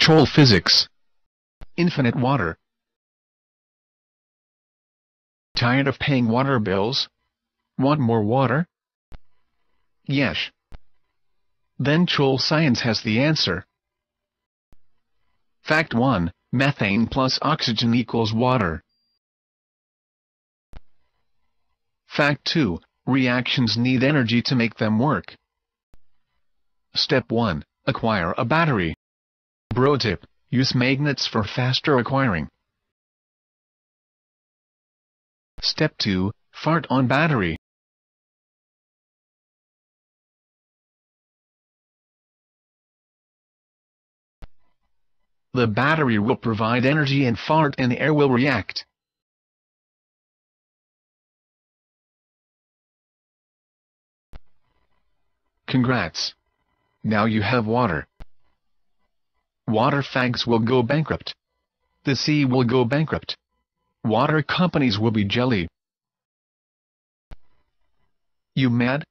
Troll physics. Infinite water. Tired of paying water bills? Want more water? Yes. Then troll science has the answer. Fact 1, methane plus oxygen equals water. Fact 2, reactions need energy to make them work. Step 1, acquire a battery. Bro tip, use magnets for faster acquiring. Step 2, fart on battery. The battery will provide energy and fart and air will react. Congrats. Now you have water. Water fags will go bankrupt. The sea will go bankrupt. Water companies will be jelly. You mad?